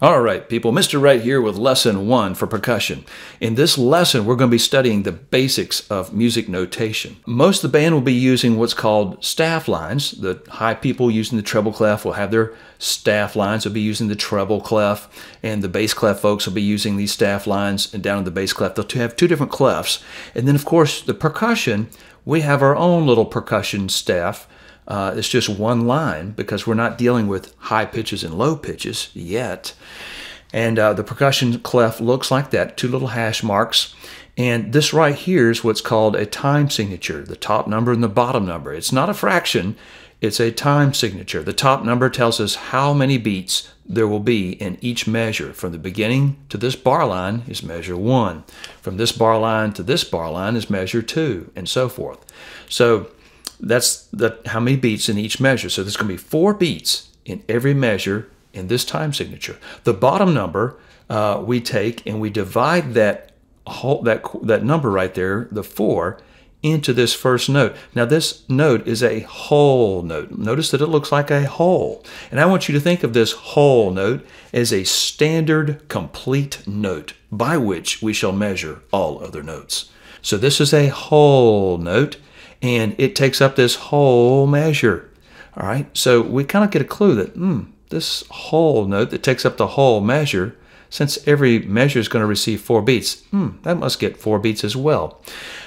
All right, people, Mr. Wright here with lesson one for percussion. In this lesson, we're going to be studying the basics of music notation. Most of the band will be using what's called staff lines. The high people using the treble clef will have their staff lines. They'll be using the treble clef, and the bass clef folks will be using these staff lines. And down in the bass clef, they'll have two different clefs. And then, of course, the percussion, we have our own little percussion staff uh, it's just one line because we're not dealing with high pitches and low pitches yet. And uh, the percussion clef looks like that, two little hash marks. And this right here is what's called a time signature, the top number and the bottom number. It's not a fraction, it's a time signature. The top number tells us how many beats there will be in each measure. From the beginning to this bar line is measure one. From this bar line to this bar line is measure two, and so forth. So that's the, how many beats in each measure. So there's going to be four beats in every measure in this time signature. The bottom number uh, we take and we divide that whole, that that number right there, the four, into this first note. Now this note is a whole note. Notice that it looks like a whole. And I want you to think of this whole note as a standard complete note by which we shall measure all other notes. So this is a whole note and it takes up this whole measure. All right, so we kind of get a clue that hmm, this whole note that takes up the whole measure, since every measure is going to receive four beats, hmm, that must get four beats as well.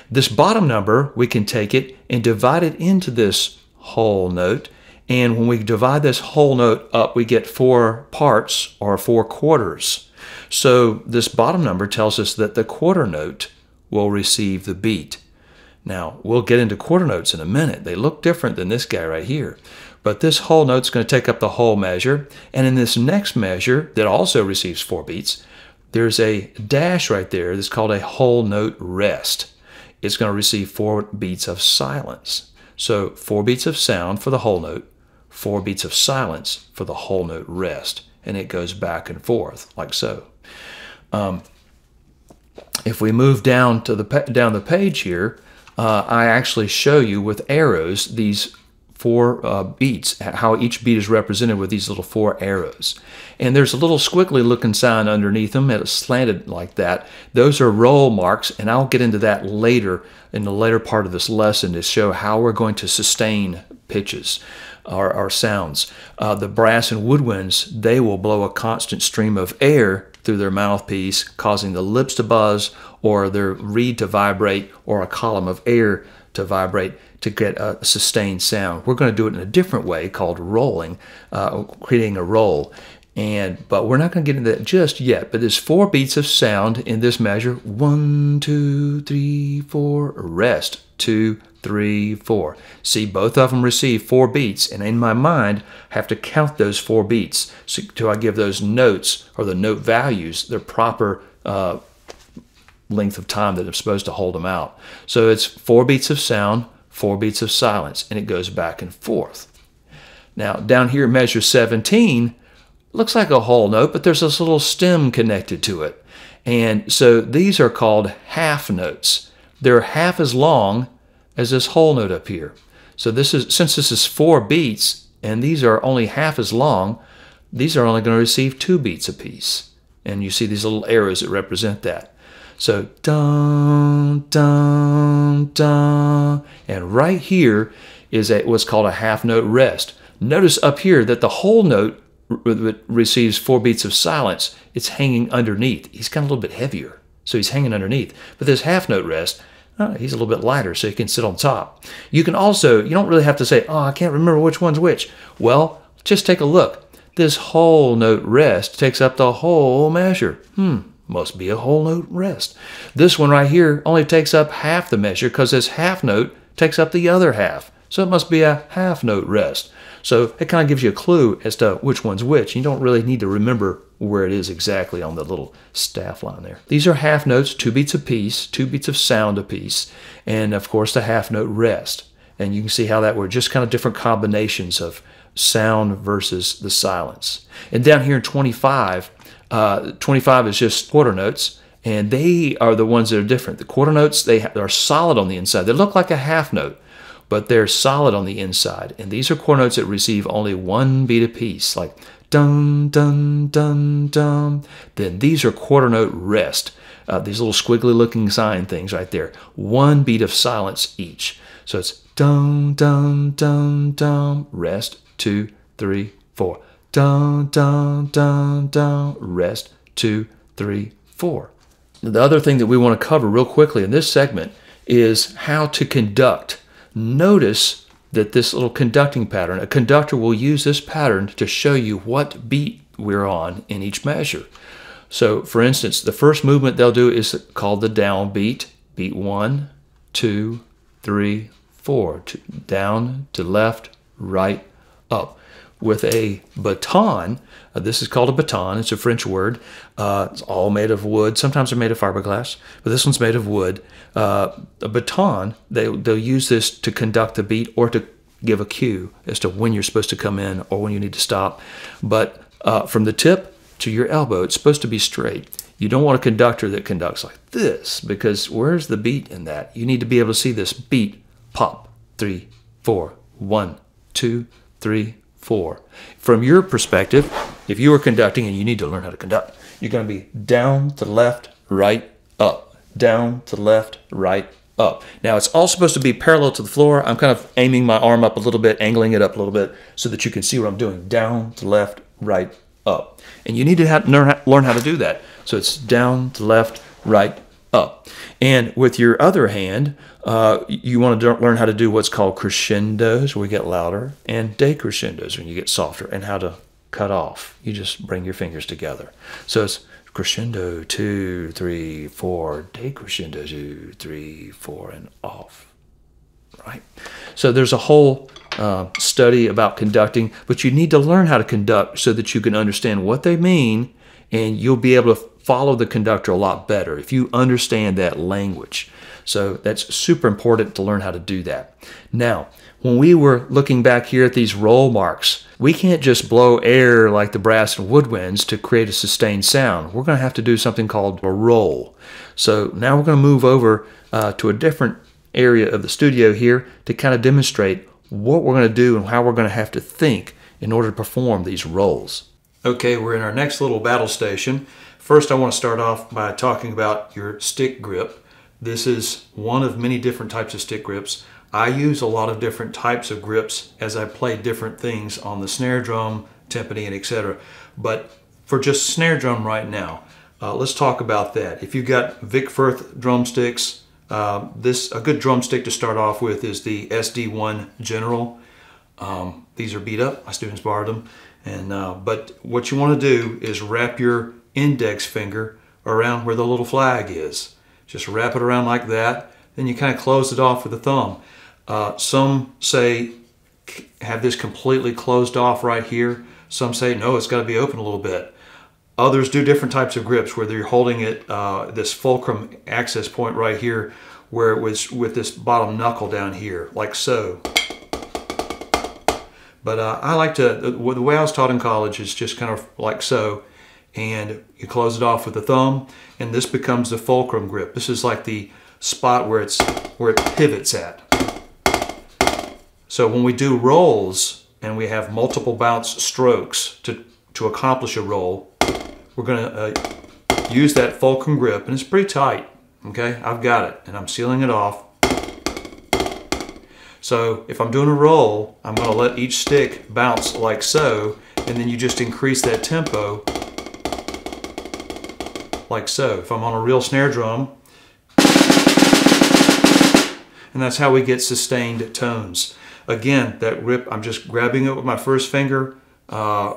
This bottom number, we can take it and divide it into this whole note. And when we divide this whole note up, we get four parts or four quarters. So this bottom number tells us that the quarter note will receive the beat. Now, we'll get into quarter notes in a minute. They look different than this guy right here. But this whole note's going to take up the whole measure. And in this next measure that also receives four beats, there's a dash right there that's called a whole note rest. It's going to receive four beats of silence. So four beats of sound for the whole note, four beats of silence for the whole note rest. And it goes back and forth like so. Um, if we move down to the down the page here, uh, I actually show you with arrows these four uh, beats, how each beat is represented with these little four arrows. And there's a little squiggly looking sign underneath them it's slanted like that. Those are roll marks, and I'll get into that later in the later part of this lesson to show how we're going to sustain pitches or, or sounds. Uh, the brass and woodwinds, they will blow a constant stream of air through their mouthpiece, causing the lips to buzz or their reed to vibrate or a column of air to vibrate to get a sustained sound. We're going to do it in a different way called rolling, uh, creating a roll. And but we're not going to get into that just yet. But there's four beats of sound in this measure: one, two, three, four. Rest. Two, three, four. See, both of them receive four beats, and in my mind, have to count those four beats so, till I give those notes or the note values their proper uh, length of time that I'm supposed to hold them out. So it's four beats of sound, four beats of silence, and it goes back and forth. Now, down here, measure 17 looks like a whole note, but there's this little stem connected to it. And so these are called half notes. They're half as long as this whole note up here. So this is since this is four beats and these are only half as long, these are only going to receive two beats apiece. And you see these little arrows that represent that. So dun dun dun, and right here is a, what's called a half note rest. Notice up here that the whole note receives four beats of silence. It's hanging underneath. He's kind of a little bit heavier, so he's hanging underneath. But this half note rest, oh, he's a little bit lighter, so he can sit on top. You can also, you don't really have to say, oh, I can't remember which one's which. Well, just take a look. This whole note rest takes up the whole measure. Hmm, must be a whole note rest. This one right here only takes up half the measure because this half note takes up the other half. So it must be a half note rest. So it kind of gives you a clue as to which one's which. You don't really need to remember where it is exactly on the little staff line there. These are half notes, two beats apiece, two beats of sound apiece, and of course the half note rest. And you can see how that were just kind of different combinations of sound versus the silence. And down here in 25, uh, 25 is just quarter notes, and they are the ones that are different. The quarter notes, they are solid on the inside. They look like a half note but they're solid on the inside. And these are quarter notes that receive only one beat apiece, like dun, dun, dun, dun. Then these are quarter note rest. Uh, these little squiggly looking sign things right there. One beat of silence each. So it's dun, dun, dun, dun, rest, two, three, four. Dun, dun, dun, dun, rest, two, three, four. The other thing that we want to cover real quickly in this segment is how to conduct. Notice that this little conducting pattern, a conductor will use this pattern to show you what beat we're on in each measure. So, for instance, the first movement they'll do is called the down beat. Beat one, two, three, four. Down to left, right, up. With a baton, uh, this is called a baton. It's a French word. Uh, it's all made of wood. Sometimes they're made of fiberglass, but this one's made of wood. Uh, a baton, they, they'll use this to conduct the beat or to give a cue as to when you're supposed to come in or when you need to stop. But uh, from the tip to your elbow, it's supposed to be straight. You don't want a conductor that conducts like this because where's the beat in that? You need to be able to see this beat pop. Three, four, one, two, three, four. From your perspective, if you are conducting and you need to learn how to conduct, you're going to be down to left, right, up, down to left, right, up. Now it's all supposed to be parallel to the floor. I'm kind of aiming my arm up a little bit, angling it up a little bit so that you can see what I'm doing. Down to left, right, up. And you need to have, learn how to do that. So it's down to left, right, up. And with your other hand, uh, you want to learn how to do what's called crescendos, where we get louder, and decrescendos, when you get softer, and how to cut off. You just bring your fingers together. So it's crescendo, two, three, four, decrescendo, two, three, four, and off. Right? So there's a whole uh, study about conducting, but you need to learn how to conduct so that you can understand what they mean and you'll be able to follow the conductor a lot better if you understand that language. So that's super important to learn how to do that. Now, when we were looking back here at these roll marks, we can't just blow air like the brass and woodwinds to create a sustained sound. We're going to have to do something called a roll. So now we're going to move over uh, to a different area of the studio here to kind of demonstrate what we're going to do and how we're going to have to think in order to perform these rolls. Okay, we're in our next little battle station. First, I want to start off by talking about your stick grip. This is one of many different types of stick grips. I use a lot of different types of grips as I play different things on the snare drum, timpani, and etc. But for just snare drum right now, uh, let's talk about that. If you've got Vic Firth drumsticks, uh, this a good drumstick to start off with is the SD1 General. Um, these are beat up. My students borrowed them. And uh, but what you want to do is wrap your index finger around where the little flag is. Just wrap it around like that. Then you kind of close it off with the thumb. Uh, some say have this completely closed off right here. Some say no, it's got to be open a little bit. Others do different types of grips where you're holding it, uh, this fulcrum access point right here, where it was with this bottom knuckle down here, like so. But uh, I like to, the, the way I was taught in college is just kind of like so and you close it off with the thumb and this becomes the fulcrum grip. This is like the spot where it's where it pivots at. So when we do rolls and we have multiple bounce strokes to, to accomplish a roll, we're going to uh, use that fulcrum grip and it's pretty tight. Okay, I've got it and I'm sealing it off. So if I'm doing a roll, I'm going to let each stick bounce like so and then you just increase that tempo like so. If I'm on a real snare drum, and that's how we get sustained tones. Again, that rip, I'm just grabbing it with my first finger, uh,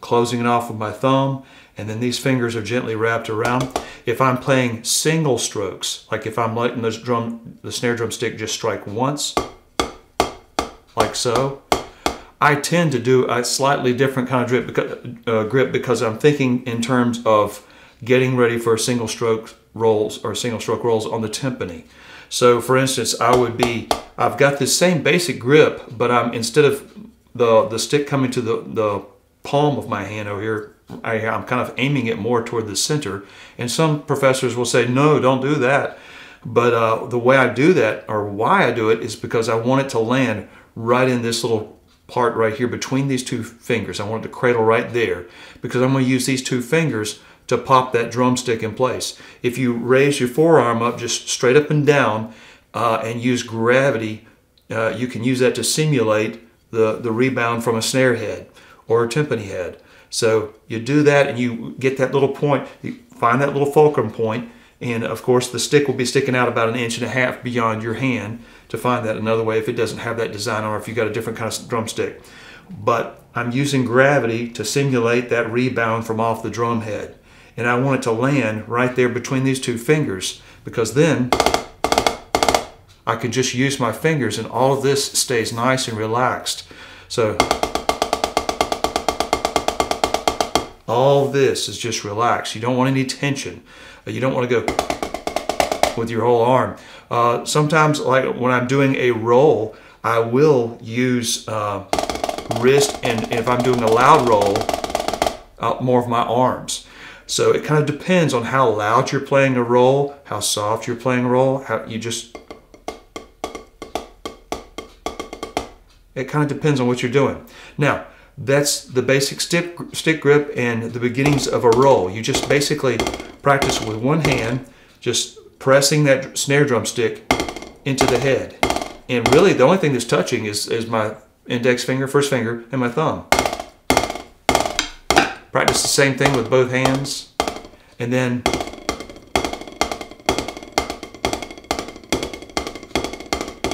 closing it off with my thumb, and then these fingers are gently wrapped around. If I'm playing single strokes, like if I'm letting this drum, the snare drum stick just strike once, like so, I tend to do a slightly different kind of grip because, uh, grip because I'm thinking in terms of getting ready for single stroke rolls or single stroke rolls on the timpani. So for instance, I would be, I've got this same basic grip, but I'm instead of the, the stick coming to the, the palm of my hand over here, I, am kind of aiming it more toward the center. And some professors will say, no, don't do that. But uh, the way I do that, or why I do it, is because I want it to land right in this little part right here between these two fingers. I want it to cradle right there because I'm going to use these two fingers to pop that drumstick in place. If you raise your forearm up just straight up and down uh, and use gravity, uh, you can use that to simulate the, the rebound from a snare head or a timpani head. So you do that and you get that little point, you find that little fulcrum point, and of course the stick will be sticking out about an inch and a half beyond your hand to find that another way if it doesn't have that design or if you've got a different kind of drumstick. But I'm using gravity to simulate that rebound from off the drum head. And I want it to land right there between these two fingers because then I can just use my fingers and all of this stays nice and relaxed. So all this is just relaxed. You don't want any tension. Uh, you don't want to go with your whole arm. Uh, sometimes, like when I'm doing a roll, I will use uh, wrist, and if I'm doing a loud roll, uh, more of my arms. So it kind of depends on how loud you're playing a roll, how soft you're playing a roll, how you just. It kind of depends on what you're doing. Now, that's the basic stick, stick grip and the beginnings of a roll. You just basically practice with one hand, just pressing that snare drum stick into the head. And really the only thing that's touching is, is my index finger, first finger, and my thumb. Practice the same thing with both hands. And then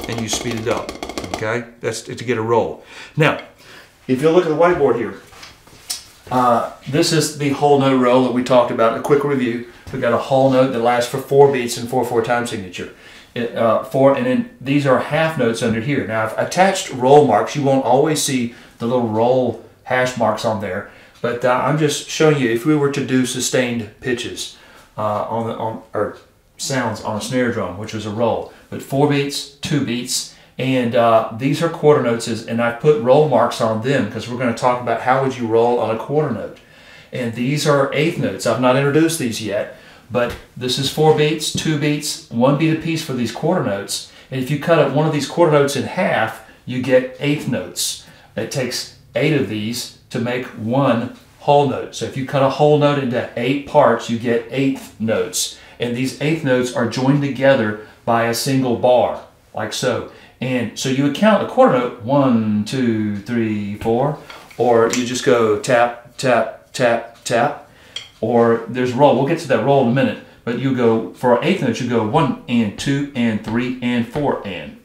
and you speed it up. Okay? That's to get a roll. Now, if you look at the whiteboard here, uh, this is the whole note roll that we talked about. A quick review. We've got a whole note that lasts for four beats and four four time signature. It, uh, four, and then these are half notes under here. Now I've attached roll marks. You won't always see the little roll hash marks on there, but uh, I'm just showing you if we were to do sustained pitches uh, on the on or sounds on a snare drum, which was a roll, but four beats, two beats, and uh, these are quarter notes, and I've put roll marks on them because we're going to talk about how would you roll on a quarter note. And these are eighth notes. I've not introduced these yet, but this is four beats, two beats, one beat a piece for these quarter notes. And if you cut up one of these quarter notes in half, you get eighth notes. It takes eight of these to make one whole note. So if you cut a whole note into eight parts, you get eighth notes. And these eighth notes are joined together by a single bar, like so. And so you would count a quarter note, one, two, three, four, or you just go tap, tap, tap, tap, or there's a roll. We'll get to that roll in a minute, but you go, for eighth note, you go one and two and three and four and.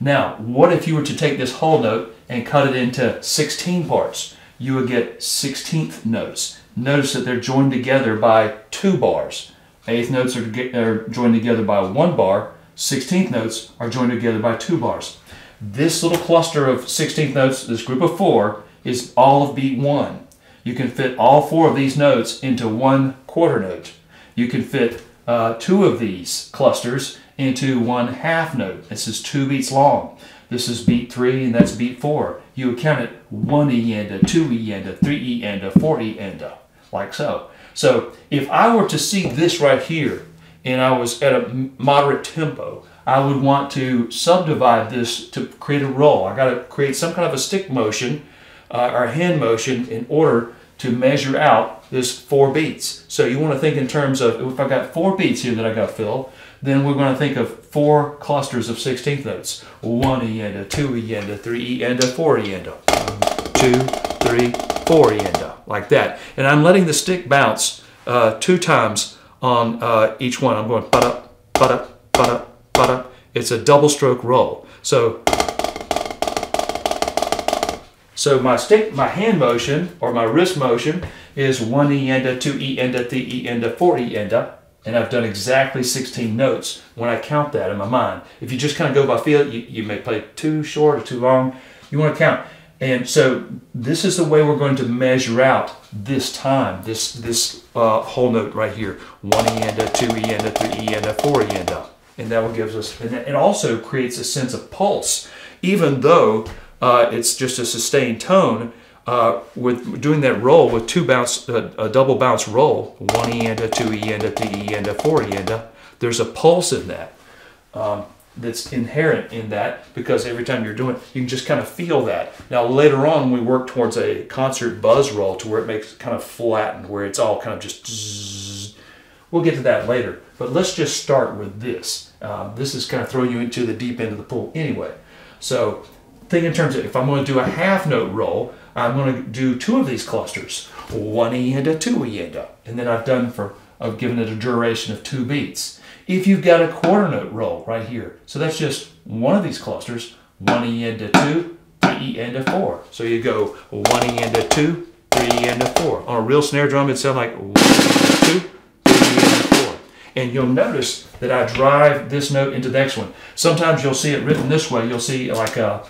Now, what if you were to take this whole note and cut it into 16 parts? You would get 16th notes. Notice that they're joined together by two bars. Eighth notes are, are joined together by one bar, 16th notes are joined together by two bars. This little cluster of 16th notes, this group of four, is all of beat one. You can fit all four of these notes into one quarter note. You can fit uh, two of these clusters into one half note. This is two beats long. This is beat three and that's beat four. You would count it one E and a two E and a three E and a four E and a, like so. So if I were to see this right here, and I was at a moderate tempo, I would want to subdivide this to create a roll. I got to create some kind of a stick motion uh, or hand motion in order to measure out this four beats. So you want to think in terms of if I got four beats here that I got filled, then we're going to think of four clusters of 16th notes. One E and a, two E and a, three E and a, four E and a. Two, three, four E and a, like that. And I'm letting the stick bounce uh, two times on uh, each one. I'm going ba-da, ba-da, ba-da, ba-da. It's a double stroke roll. So, so my stick, my hand motion or my wrist motion is one E and a, two E and a, three E and a, four E and I've done exactly 16 notes when I count that in my mind. If you just kind of go by feel, you, you may play too short or too long. You want to count. And so this is the way we're going to measure out this time, this this uh, whole note right here. One E and a, two E and a, three E and a, four E. And that will gives us, and it also creates a sense of pulse. Even though uh, it's just a sustained tone, uh, with doing that roll with two bounce, uh, a double bounce roll, one E and a, two E and a, three E and a, four E and a, there's a pulse in that. Um, that's inherent in that because every time you're doing it, you can just kind of feel that. Now later on, we work towards a concert buzz roll to where it makes kind of flattened, where it's all kind of just. We'll get to that later, but let's just start with this. Um, this is kind of throwing you into the deep end of the pool anyway. So think in terms of if I'm going to do a half note roll, I'm going to do two of these clusters, one E and a two E and a, and then I've done for I've given it a duration of two beats if you've got a quarter note roll right here. So that's just one of these clusters, one E into two, three into four. So you go one E into two, three E into four. On a real snare drum, it'd sound like two, three E four. And you'll notice that I drive this note into the next one. Sometimes you'll see it written this way. You'll see like a,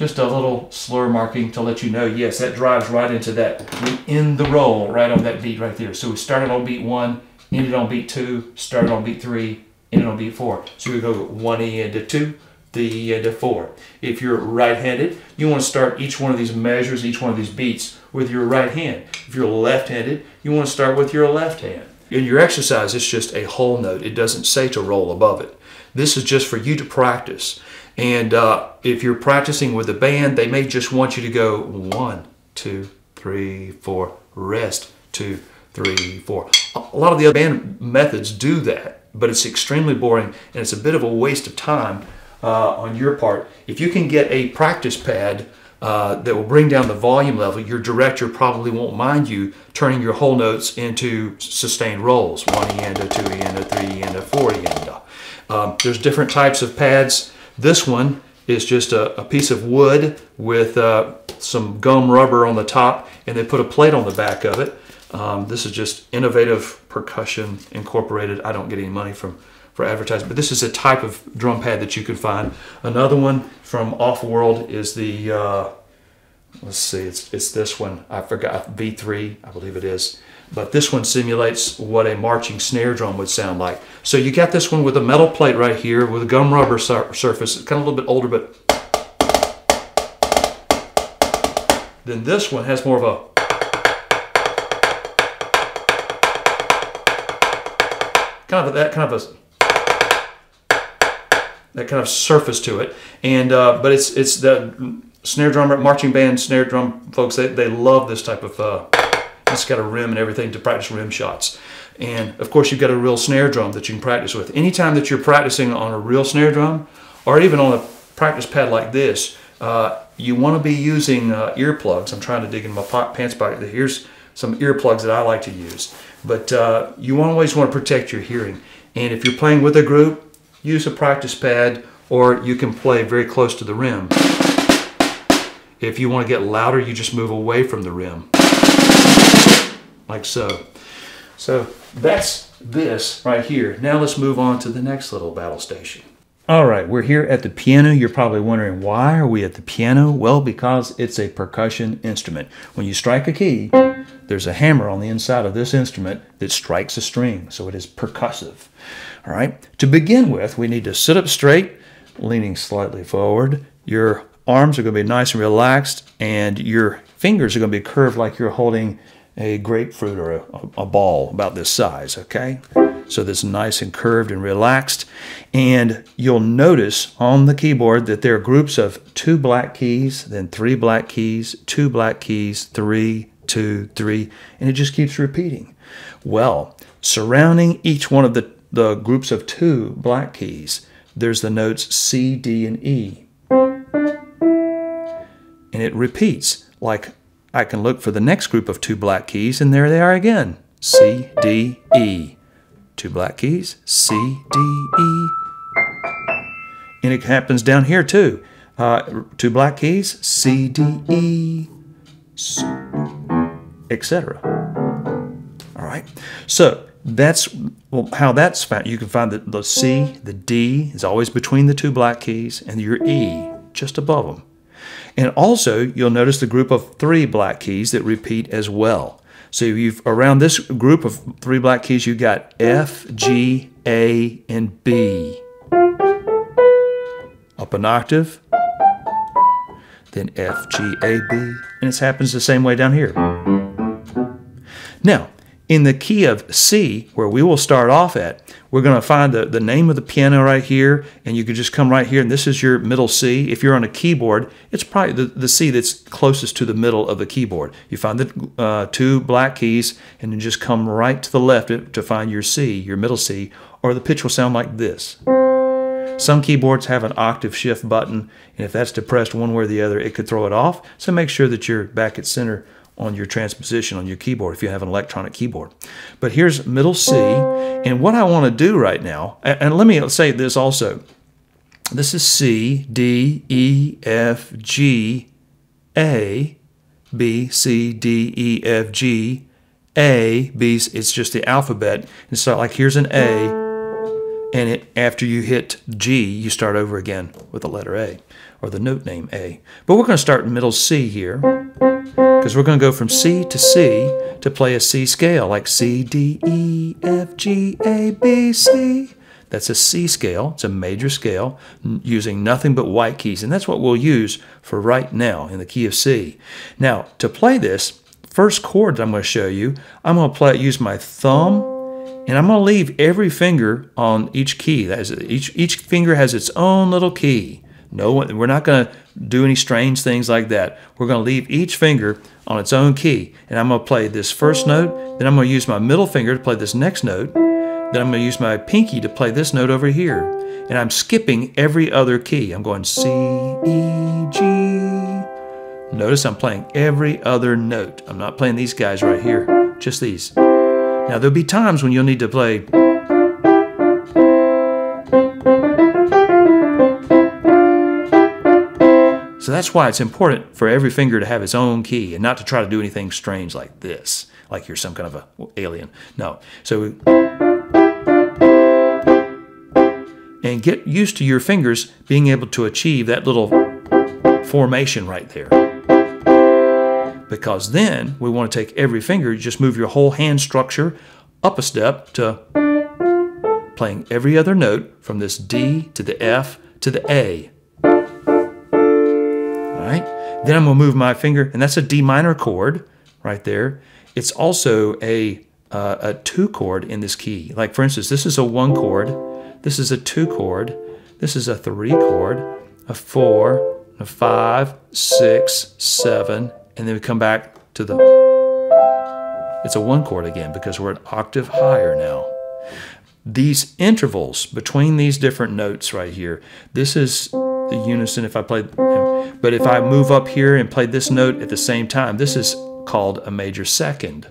just a little slur marking to let you know, yes, that drives right into that. We end the roll right on that beat right there. So we started on beat one, ended on beat two, started on beat three, ended on beat four. So we go one E into two, the four. If you're right-handed, you want to start each one of these measures, each one of these beats with your right hand. If you're left-handed, you want to start with your left hand. In your exercise, it's just a whole note. It doesn't say to roll above it. This is just for you to practice. And uh, if you're practicing with a band, they may just want you to go one, two, three, four, rest, two, three, four. A lot of the other band methods do that, but it's extremely boring and it's a bit of a waste of time uh, on your part. If you can get a practice pad uh, that will bring down the volume level, your director probably won't mind you turning your whole notes into sustained rolls, one E and a, two E and a, three E and a, four E and a. Um, there's different types of pads. This one is just a, a piece of wood with uh, some gum rubber on the top, and they put a plate on the back of it. Um, this is just innovative percussion incorporated. I don't get any money from for advertising, but this is a type of drum pad that you can find. Another one from Offworld is the uh, let's see, it's it's this one. I forgot V3, I believe it is. But this one simulates what a marching snare drum would sound like. So you got this one with a metal plate right here with a gum rubber sur surface. It's kind of a little bit older, but then this one has more of a kind of that kind of a that kind of surface to it. And uh, but it's it's the snare drummer, marching band, snare drum folks. They, they love this type of. Uh, it's got a rim and everything to practice rim shots. And of course, you've got a real snare drum that you can practice with. Anytime that you're practicing on a real snare drum, or even on a practice pad like this, uh, you want to be using uh, earplugs. I'm trying to dig in my pants pocket. Here's some earplugs that I like to use. But uh, you always want to protect your hearing. And if you're playing with a group, use a practice pad or you can play very close to the rim. If you want to get louder, you just move away from the rim, like so. So that's this right here. Now let's move on to the next little battle station. All right, we're here at the piano. You're probably wondering, why are we at the piano? Well, because it's a percussion instrument. When you strike a key, there's a hammer on the inside of this instrument that strikes a string, so it is percussive. All right, to begin with, we need to sit up straight, leaning slightly forward. Your arms are going to be nice and relaxed, and your fingers are going to be curved like you're holding a grapefruit or a, a ball about this size, okay? So that's nice and curved and relaxed. And you'll notice on the keyboard that there are groups of two black keys, then three black keys, two black keys, three, two, three, and it just keeps repeating. Well, surrounding each one of the, the groups of two black keys, there's the notes C, D, and E. And it repeats like I can look for the next group of two black keys, and there they are again C, D, E. Two black keys, C, D, E. And it happens down here too. Uh, two black keys, C, D, E, etc. All right. So that's well, how that's found. You can find that the C, the D is always between the two black keys, and your E just above them. And also, you'll notice the group of three black keys that repeat as well. So you've around this group of three black keys, you've got F, G, A, and B. Up an octave, then F, G, A, B, and it happens the same way down here. Now, in the key of C, where we will start off at, we're going to find the, the name of the piano right here, and you can just come right here, and this is your middle C. If you're on a keyboard, it's probably the, the C that's closest to the middle of the keyboard. You find the uh, two black keys, and then just come right to the left to find your C, your middle C, or the pitch will sound like this. Some keyboards have an octave shift button, and if that's depressed one way or the other, it could throw it off. So make sure that you're back at center on your transposition on your keyboard if you have an electronic keyboard. But here's middle C, and what I want to do right now, and let me say this also. This is C, D, E, F, G, A, B, C, D, E, F, G, A, B, it's just the alphabet. And so like here's an A, and it, after you hit G, you start over again with the letter A or the note name A. But we're going to start in middle C here because we're going to go from C to C to play a C scale like C, D, E, F, G, A, B, C. That's a C scale. It's a major scale using nothing but white keys. And that's what we'll use for right now in the key of C. Now, to play this, first chord that I'm going to show you, I'm going to play use my thumb and I'm going to leave every finger on each key. That is, each, each finger has its own little key. No, we're not going to do any strange things like that. We're going to leave each finger on its own key. And I'm going to play this first note, then I'm going to use my middle finger to play this next note, then I'm going to use my pinky to play this note over here. And I'm skipping every other key. I'm going C, E, G. Notice I'm playing every other note. I'm not playing these guys right here, just these. Now there'll be times when you'll need to play So that's why it's important for every finger to have its own key and not to try to do anything strange like this, like you're some kind of a alien. No. So and get used to your fingers being able to achieve that little formation right there. Because then we want to take every finger, just move your whole hand structure up a step to playing every other note from this D to the F to the A? Then I'm going to move my finger, and that's a D minor chord right there. It's also a, uh, a two chord in this key. Like for instance, this is a one chord, this is a two chord, this is a three chord, a four, a five, six, seven, and then we come back to the, it's a one chord again because we're an octave higher now. These intervals between these different notes right here, this is the unison if I play but if I move up here and play this note at the same time, this is called a major second.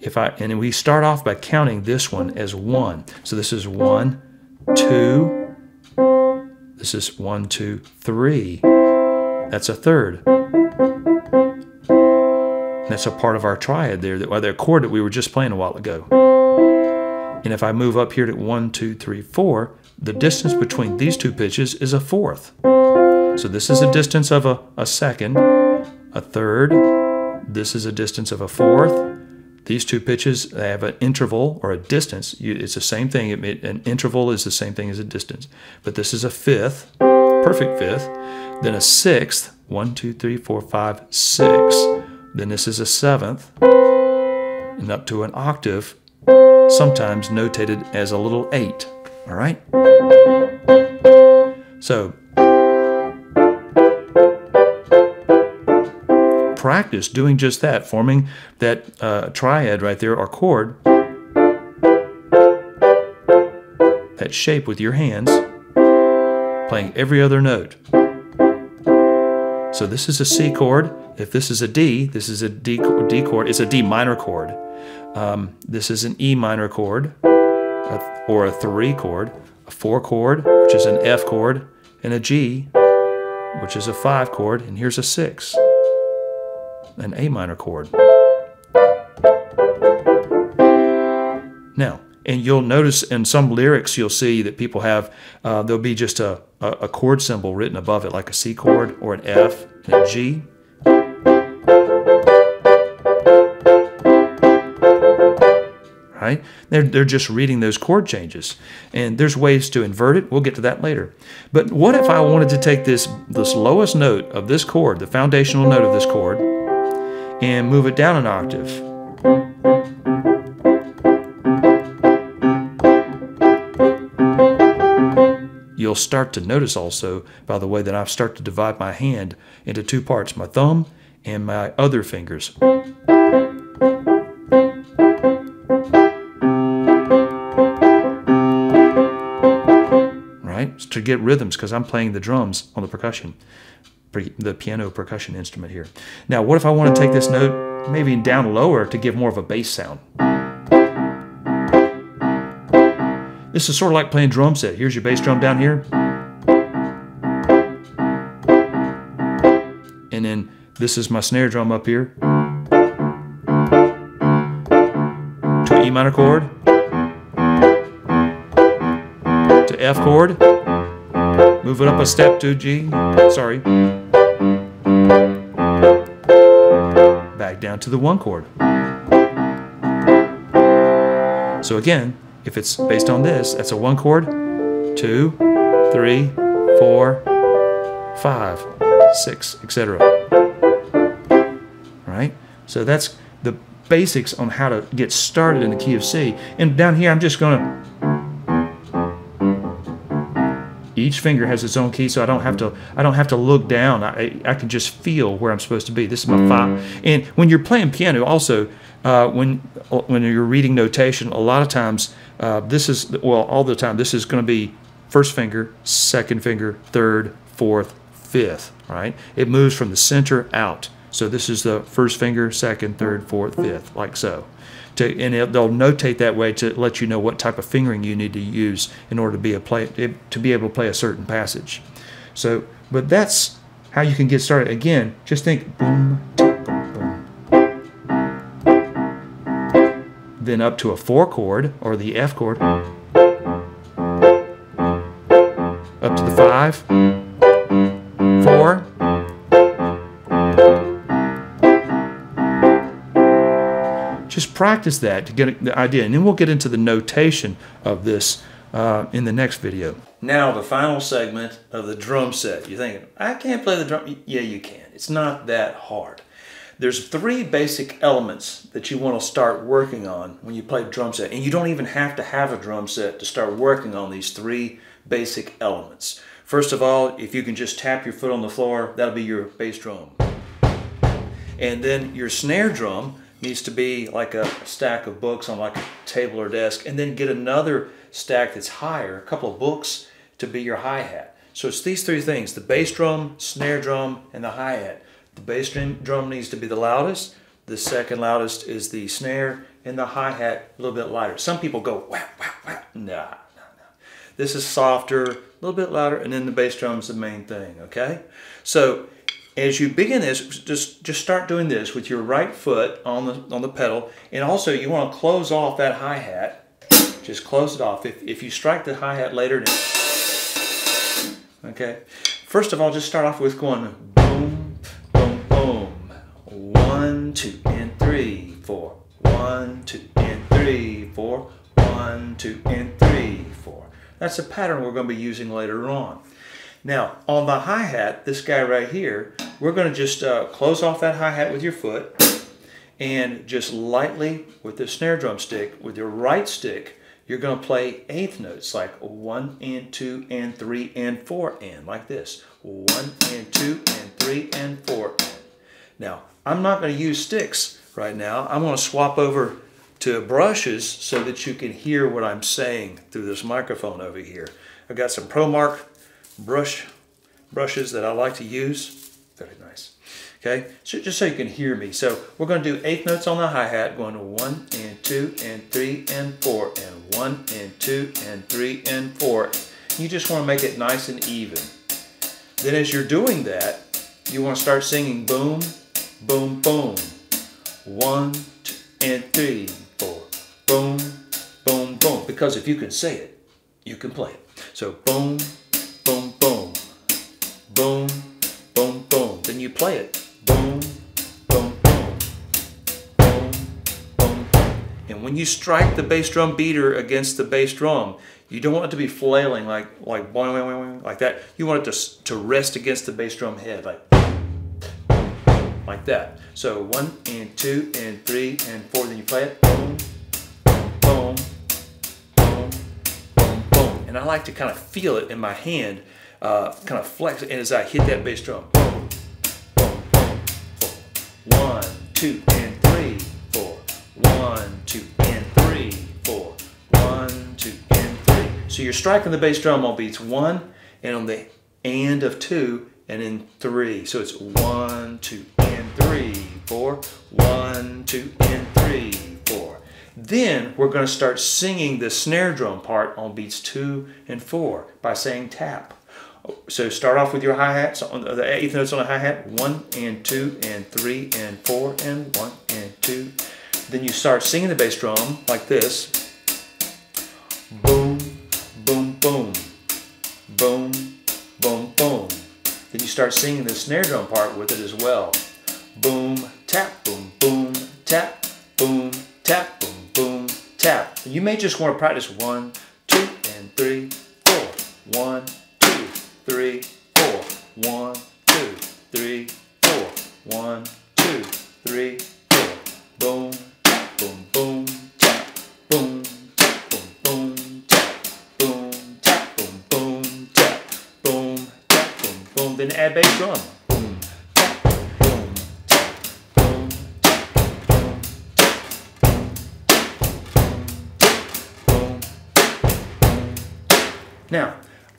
If I and we start off by counting this one as one. So this is one, two, this is one, two, three. That's a third. That's a part of our triad there, that, or the chord that we were just playing a while ago. And if I move up here to one, two, three, four, the distance between these two pitches is a fourth. So this is a distance of a, a second, a third. This is a distance of a fourth. These two pitches they have an interval or a distance. It's the same thing. an interval is the same thing as a distance. But this is a fifth, perfect fifth. Then a sixth, one, two, three, four, five, six. Then this is a seventh, and up to an octave, sometimes notated as a little eight. All right? So practice doing just that, forming that uh, triad right there or chord, that shape with your hands, playing every other note. So this is a C chord. If this is a D, this is a D, D chord. It's a D minor chord. Um, this is an E minor chord, or a three chord, a four chord, which is an F chord, and a G, which is a five chord, and here's a six an A minor chord. Now, and you'll notice in some lyrics you'll see that people have uh, there'll be just a, a, chord symbol written above it like a C chord or an F and a G. Right? They're, they're just reading those chord changes. And there's ways to invert it. We'll get to that later. But what if I wanted to take this, this lowest note of this chord, the foundational note of this chord, and move it down an octave. You'll start to notice also, by the way, that I start to divide my hand into two parts, my thumb and my other fingers. To get rhythms, because I'm playing the drums on the percussion, the piano percussion instrument here. Now, what if I want to take this note maybe down lower to give more of a bass sound? This is sort of like playing drum set. Here's your bass drum down here. And then this is my snare drum up here. To E minor chord. To F chord. Move it up a um, step to G. Sorry. Back down to the one chord. So again, if it's based on this, that's a one chord, two, three, four, five, six, etc. Right? So that's the basics on how to get started in the key of C. And down here, I'm just going to. Each finger has its own key, so I don't have to. I don't have to look down. I, I can just feel where I'm supposed to be. This is my five. And when you're playing piano, also uh, when when you're reading notation, a lot of times uh, this is well all the time. This is going to be first finger, second finger, third, fourth, fifth. Right? It moves from the center out. So this is the first finger, second, third, fourth, fifth, like so. To, and it, they'll notate that way to let you know what type of fingering you need to use in order to be a play eh, to be able to play a certain passage. So, but that's how you can get started. Again, just think boom, then up to a four chord or the F chord, up to the five, practice that to get the idea, and then we'll get into the notation of this uh, in the next video. Now, the final segment of the drum set. You're thinking, I can't play the drum. Yeah, you can. It's not that hard. There's three basic elements that you want to start working on when you play drum set. And you don't even have to have a drum set to start working on these three basic elements. First of all, if you can just tap your foot on the floor, that'll be your bass drum. And then your snare drum needs to be like a stack of books on like a table or desk, and then get another stack that's higher, a couple of books, to be your hi-hat. So it's these three things, the bass drum, snare drum, and the hi-hat. The bass drum needs to be the loudest. The second loudest is the snare and the hi-hat a little bit lighter. Some people go whap. Nah, nah, nah. This is softer, a little bit louder, and then the bass drum is the main thing, okay? So as you begin this, just, just start doing this with your right foot on the, on the pedal. And also you want to close off that hi-hat. Just close it off. If, if you strike the hi-hat later, okay? First of all, just start off with going boom, boom, boom. one, two, and three, four. One, two, and three, four. One, two, and three, four. That's a pattern we're going to be using later on. Now, on the hi-hat, this guy right here, we're going to just uh, close off that hi-hat with your foot and just lightly with the snare drum stick, with your right stick, you're going to play eighth notes like one and two and three and four and like this. One and two and three and four. Now, I'm not going to use sticks right now. I'm going to swap over to brushes so that you can hear what I'm saying through this microphone over here. I've got some ProMark brush brushes that I like to use. Very nice. Okay, so just so you can hear me. So we're going to do eighth notes on the hi-hat, going to one and two and three and four and one and two and three and four. You just want to make it nice and even. Then as you're doing that, you want to start singing boom, boom, boom. One, two, and three, four. Boom, boom, boom. Because if you can say it, you can play it. So boom, boom, boom. Boom, boom, boom. Then you play it. Boom, boom, boom. Boom, boom, boom. And when you strike the bass drum beater against the bass drum, you don't want it to be flailing like like boing, boing, boing, like that. You want it to, to rest against the bass drum head like like that. So one and two and three and four, then you play it, boom, boom, And I like to kind of feel it in my hand, uh, kind of flex it as I hit that bass drum. Boom, boom, boom, four. One, two, and three, four. One, two, and three, four. One, two, and three. So you're striking the bass drum on beats one and on the and of two and then three. So it's one, two, and three, four. One, two, and three. Then we're going to start singing the snare drum part on beats two and four by saying tap. So start off with your hi-hats on uh, the eighth notes on the hi-hat, one and two and three and four and one and two. Then you start singing the bass drum like this. Boom, boom, boom, boom, boom, boom. Then you start singing the snare drum part with it as well. Boom, tap, boom, boom, tap, boom, tap, boom, tap. You may just want to practice one, two, and three, four. One, two, three, four. One, two, three, four. One, two, three, four. Boom, tap, boom, boom, tap, boom, tap, boom, boom, tap, boom, tap, boom, boom, tap, boom, tap, boom, boom. Then add bass drum.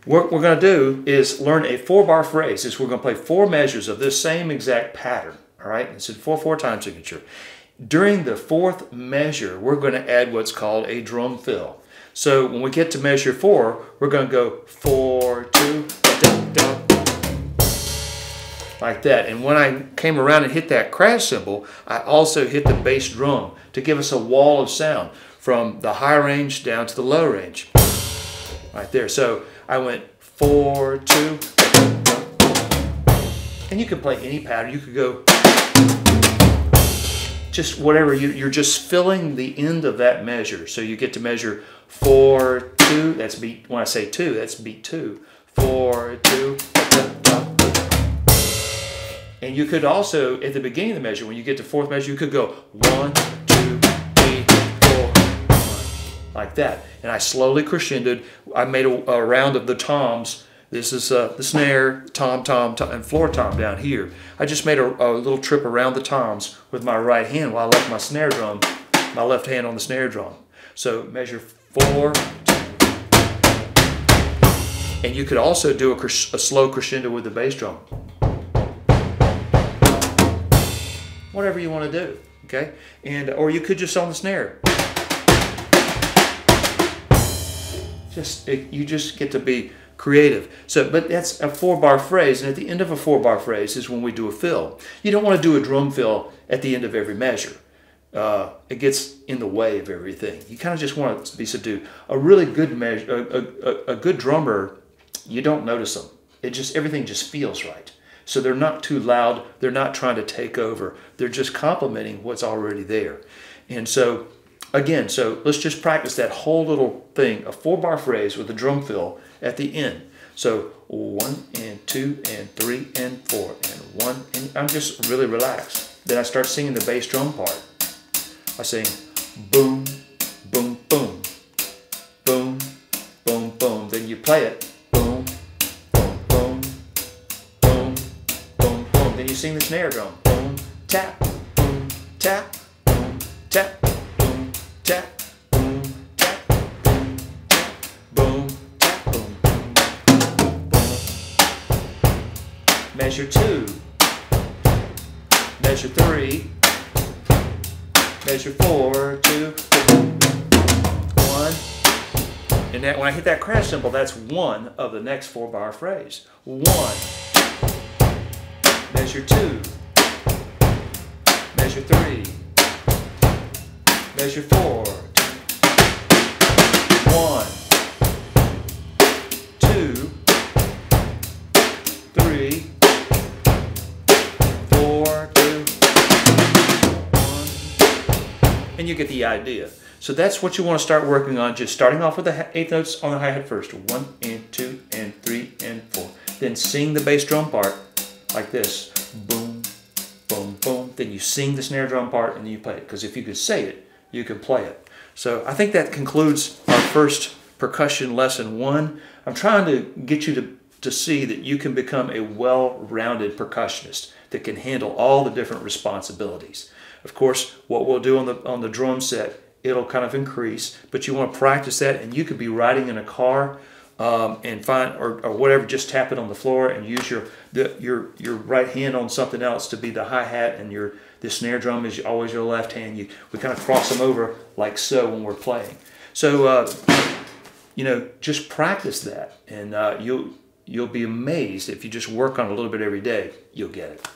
What we're going to do is learn a four bar phrase. Is we're going to play four measures of this same exact pattern. All right, it's in four four time signature. During the fourth measure, we're going to add what's called a drum fill. So when we get to measure four, we're going to go four two da, da, like that. And when I came around and hit that crash cymbal, I also hit the bass drum to give us a wall of sound from the high range down to the low range. Right there. So I went four, two, and you could play any pattern. You could go just whatever you, you're just filling the end of that measure. So you get to measure four, two. That's beat. When I say two, that's beat two. Four, two. And you could also, at the beginning of the measure, when you get to fourth measure, you could go one, like that. And I slowly crescendoed. I made a, a round of the toms. This is uh, the snare, tom, tom, tom, and floor tom down here. I just made a, a little trip around the toms with my right hand while I left my snare drum, my left hand on the snare drum. So measure four, and you could also do a, a slow crescendo with the bass drum. whatever you want to do okay and or you could just on the snare just it, you just get to be creative so but that's a four bar phrase and at the end of a four bar phrase is when we do a fill you don't want to do a drum fill at the end of every measure uh, it gets in the way of everything you kind of just want to be subdued a really good measure a, a, a good drummer you don't notice them it just everything just feels right so they're not too loud. They're not trying to take over. They're just complementing what's already there. And so, again, so let's just practice that whole little thing, a four bar phrase with a drum fill at the end. So one and two and three and four and one, and I'm just really relaxed. Then I start singing the bass drum part. I sing boom, boom, boom, boom, boom, boom. Then you play it Boom, boom, boom, boom, boom, boom. Then you sing the snare drum. Boom, tap, boom, tap, boom, tap, Measure two. Measure three. Measure four, two, one. And that, when I hit that crash cymbal, that's one of the next four bar phrase. One measure two, measure three, measure four, one, two, three, and you get the idea. So that's what you want to start working on, just starting off with the eighth notes on the hi-hat first. One and two and three and four. Then sing the bass drum part like this. Boom, boom, boom. then you sing the snare drum part, and then you play it. Because if you could say it, you can play it. So I think that concludes our first percussion lesson one. I'm trying to get you to, to see that you can become a well-rounded percussionist that can handle all the different responsibilities. Of course, what we'll do on the on the drum set, it'll kind of increase, but you want to practice that, and you could be riding in a car um, and find or, or whatever, just tap it on the floor and use your the, your your right hand on something else to be the hi hat, and your the snare drum is always your left hand. You we kind of cross them over like so when we're playing. So uh, you know, just practice that, and uh, you'll you'll be amazed if you just work on a little bit every day. You'll get it.